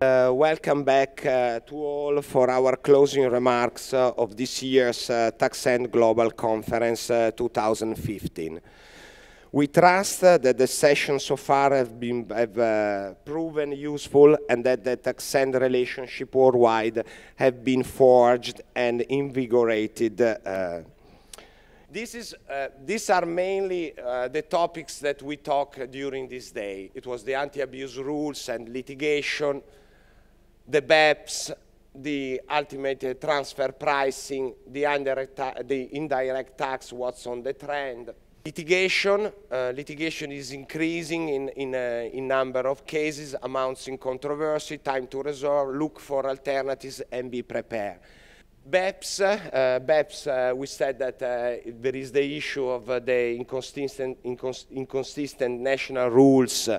Uh, welcome back uh, to all for our closing remarks uh, of this year's uh, Taxand Global Conference uh, 2015. We trust uh, that the sessions so far have been have, uh, proven useful and that the Taxand relationship worldwide have been forged and invigorated. This is, uh, these are mainly uh, the topics that we talk during this day. It was the anti-abuse rules and litigation, the BEPS, the ultimate transfer pricing, the indirect, the indirect tax, what's on the trend. Litigation, uh, litigation is increasing in, in, uh, in number of cases, amounts in controversy, time to resolve, look for alternatives and be prepared. BEPS, uh, BEPS uh, we said that uh, there is the issue of uh, the inconsistent, incons inconsistent national rules uh,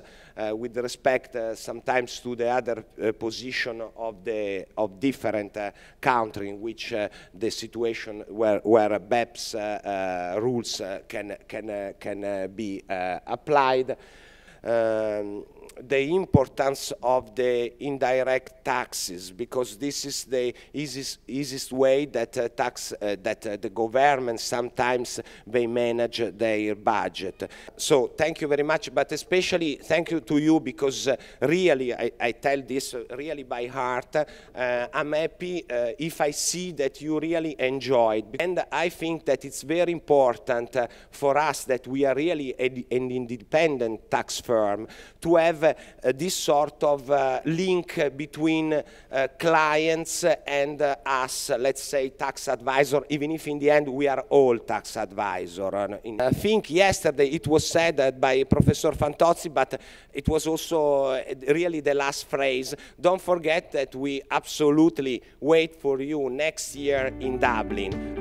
with respect uh, sometimes to the other position of the of different country in which the situation where, where BEPS rules can, can, can be applied. Um, the importance of the indirect taxes because this is the easiest, easiest way that uh, tax uh, that uh, the government sometimes they manage their budget. So thank you very much, but especially thank you to you because uh, really I, I, tell this really by heart. Uh, I'm happy uh, if I see that you really enjoyed, and I think that it's very important for us that we are really an independent tax firm to have uh, this sort of uh, link between uh, clients and us, let's say tax advisor, even if in the end we are all tax advisor. I think yesterday it was said by Professor Fantozzi, but it was also really the last phrase. Don't forget that we absolutely wait for you next year in Dublin.